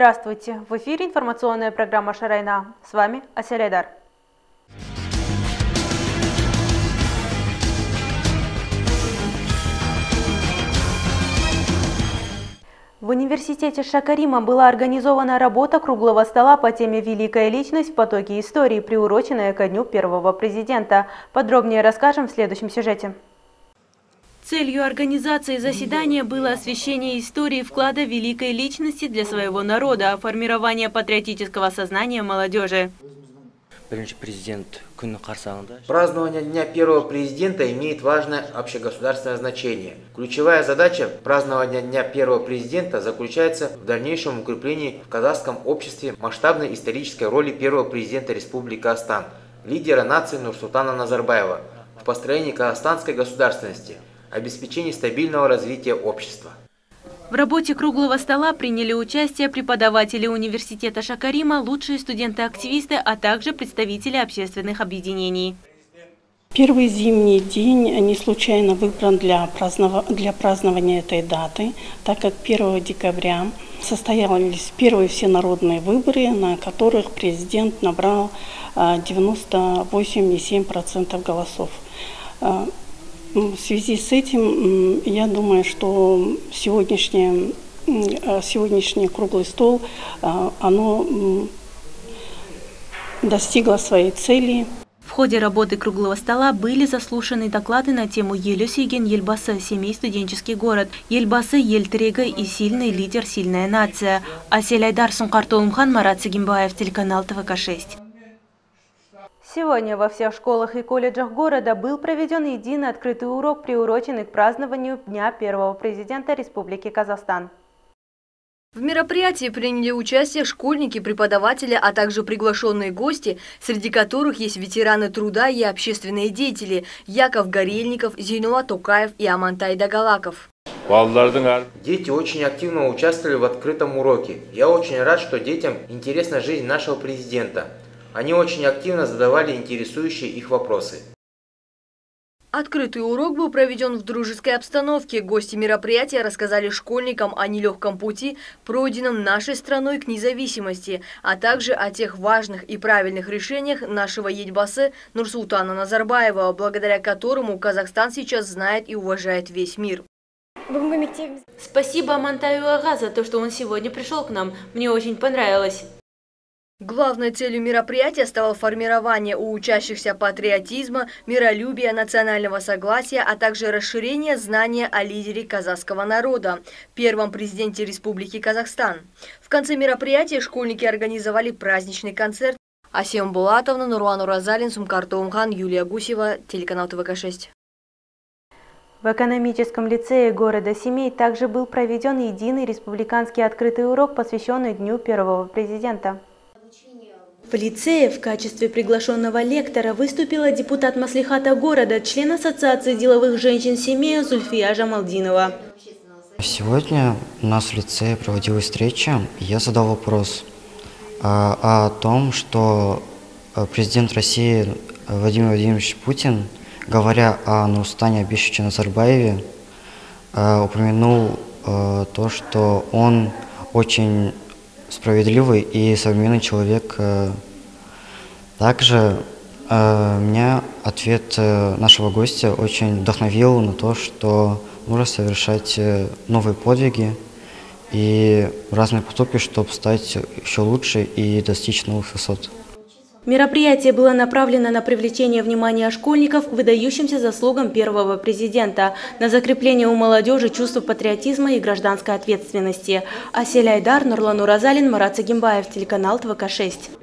Здравствуйте! В эфире информационная программа «Шарайна». С вами Аселяйдар. В университете Шакарима была организована работа круглого стола по теме «Великая личность в потоке истории», приуроченная ко дню первого президента. Подробнее расскажем в следующем сюжете. Целью организации заседания было освещение истории вклада великой личности для своего народа, формирование патриотического сознания молодежи. президент Празднование Дня первого президента имеет важное общегосударственное значение. Ключевая задача празднования Дня первого президента заключается в дальнейшем укреплении в казахском обществе масштабной исторической роли первого президента Республики Астан, лидера нации Нурсултана Назарбаева в построении казахстанской государственности, обеспечении стабильного развития общества. В работе круглого стола приняли участие преподаватели университета Шакарима, лучшие студенты-активисты, а также представители общественных объединений. Первый зимний день не случайно выбран для, празднов... для празднования этой даты, так как 1 декабря состоялись первые всенародные выборы, на которых президент набрал 98,7% а, голосов. А, в связи с этим я думаю, что сегодняшний, э, сегодняшний круглый стол, э, оно достигло своей цели. В ходе работы круглого стола были заслушаны доклады на тему Елюсиген Ельбасы, семей студенческий город, Ельбасы Ельтрега и сильный лидер, сильная нация. Асель Айдар Сункартолумхан, Марат Сагимбаев, телеканал ТВК-6. Сегодня во всех школах и колледжах города был проведен единый открытый урок, приуроченный к празднованию Дня первого президента Республики Казахстан. В мероприятии приняли участие школьники, преподаватели, а также приглашенные гости, среди которых есть ветераны труда и общественные деятели Яков Горельников, Зейнула Токаев и Амантай Дагалаков. Дети очень активно участвовали в открытом уроке. Я очень рад, что детям интересна жизнь нашего президента. Они очень активно задавали интересующие их вопросы. Открытый урок был проведен в дружеской обстановке. Гости мероприятия рассказали школьникам о нелегком пути, пройденном нашей страной к независимости, а также о тех важных и правильных решениях нашего Едьбасы Нурсултана Назарбаева, благодаря которому Казахстан сейчас знает и уважает весь мир. Спасибо Амантаю Ага за то, что он сегодня пришел к нам. Мне очень понравилось. Главной целью мероприятия стало формирование у учащихся патриотизма, миролюбия, национального согласия, а также расширение знания о лидере казахского народа, первом президенте Республики Казахстан. В конце мероприятия школьники организовали праздничный концерт. Асем Булатовна, Нурлан Уразалин, Сумкар Тоумхан, Юлия Гусева, телеканал ТВК-6. В экономическом лицее города Семей также был проведен единый республиканский открытый урок, посвященный Дню первого президента. В лицее в качестве приглашенного лектора выступила депутат Маслихата города, член Ассоциации деловых женщин семьи Зульфия Жамалдинова. Сегодня у нас в лицее проводилась встреча, я задал вопрос а, о том, что э, президент России Владимир Владимирович Путин, говоря о Нурстане Абишевиче Назарбаеве, э, упомянул э, то, что он очень справедливый и современный человек. Э. Также э, меня ответ э, нашего гостя очень вдохновил на то, что нужно совершать новые подвиги и разные поступки, чтобы стать еще лучше и достичь новых высот. Мероприятие было направлено на привлечение внимания школьников к выдающимся заслугам первого президента, на закрепление у молодежи чувства патриотизма и гражданской ответственности. Асель Айдар, Нурлан Уразалин, Марат Сагимбаев, телеканал ТВК-6.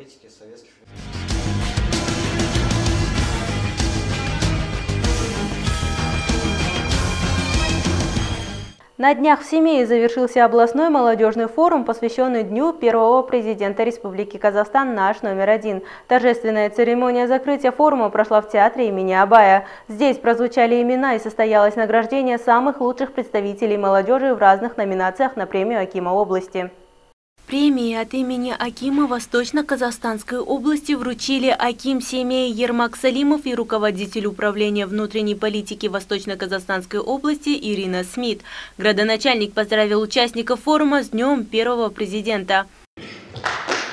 На днях в Семее завершился областной молодежный форум, посвященный Дню первого президента Республики Казахстан «Наш номер один». Торжественная церемония закрытия форума прошла в театре имени Абая. Здесь прозвучали имена и состоялось награждение самых лучших представителей молодежи в разных номинациях на премию Акима области. Премии от имени Акима Восточно-Казахстанской области вручили Аким Семей Ермак Салимов и руководитель управления внутренней политики Восточно-Казахстанской области Ирина Смит. Градоначальник поздравил участников форума с Днем первого президента.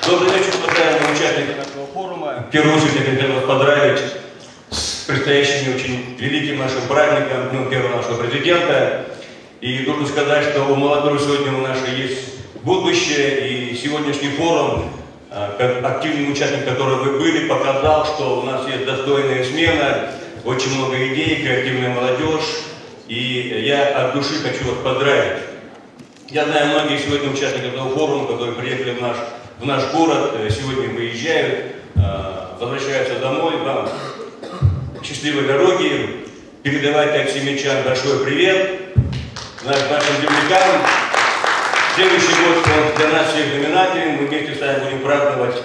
Добрый вечер, уважаемые участники нашего форума. В первую очередь я хотел вас поздравить с предстоящим очень великим нашим праздником, Днем первого нашего президента. И должен сказать, что у молодежи сегодня у нашей есть будущее, и сегодняшний форум, а, как активный участник, который вы были, показал, что у нас есть достойная смена, очень много идей, креативная молодежь, и я от души хочу вас поздравить. Я знаю, многие сегодня участники этого форума, которые приехали в наш, в наш город, э, сегодня выезжают, э, возвращаются домой. Вам счастливой дороги. Передавайте от семечан большой привет нашим землякам. Следующий год для нас всех знаменателен. Мы вместе с вами будем праздновать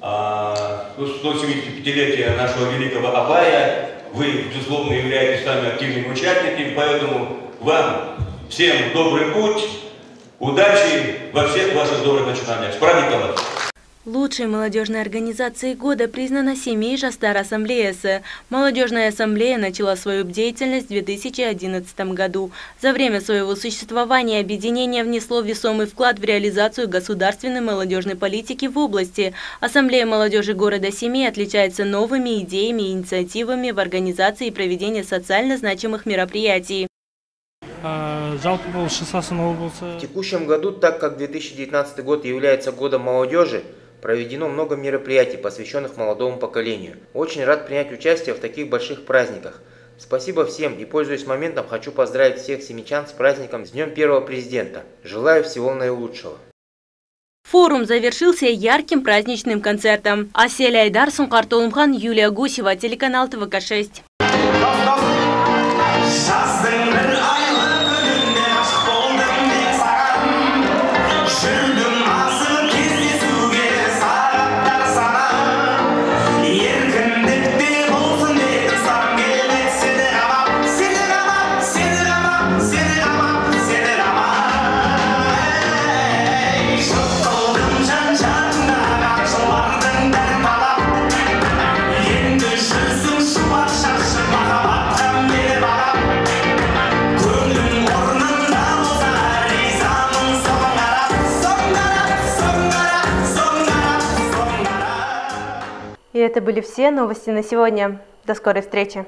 175-летие а, нашего великого Абая. Вы, безусловно, являетесь сами активными участниками, поэтому вам всем добрый путь. Удачи во всех ваших добрых начинаниях. С праздником вас! Лучшей молодежной организацией года признана семей Жастар Ассамблеясы. Молодежная ассамблея начала свою деятельность в 2011 году. За время своего существования объединение внесло весомый вклад в реализацию государственной молодежной политики в области. Ассамблея молодежи города Семей отличается новыми идеями и инициативами в организации и проведении социально значимых мероприятий. В текущем году, так как 2019 год является годом молодежи, проведено много мероприятий, посвященных молодому поколению. Очень рад принять участие в таких больших праздниках. Спасибо всем и, пользуясь моментом, хочу поздравить всех семичан с праздником, с Днем Первого Президента. Желаю всего наилучшего. Форум завершился ярким праздничным концертом. Аселя Айдар, Сункар Юлия Гусева, телеканал ТВК-6. И это были все новости на сегодня. До скорой встречи!